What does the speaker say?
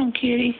down, Kitty.